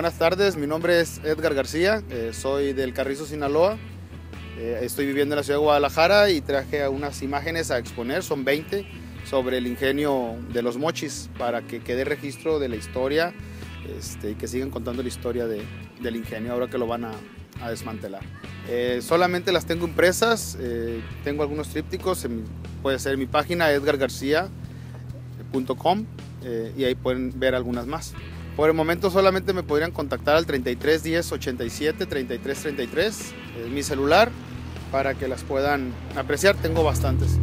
Buenas tardes, mi nombre es Edgar García, eh, soy del Carrizo, Sinaloa. Eh, estoy viviendo en la ciudad de Guadalajara y traje unas imágenes a exponer, son 20, sobre el ingenio de los mochis, para que quede registro de la historia este, y que sigan contando la historia de, del ingenio ahora que lo van a, desmantelar. Eh, solamente las tengo impresas, eh, tengo algunos trípticos, en puede ser mi página edgargarcia.com eh, y ahí pueden ver algunas más. Por el momento solamente me podrían contactar al 33 10 87 33 33, es mi celular, para que las puedan apreciar, tengo bastantes.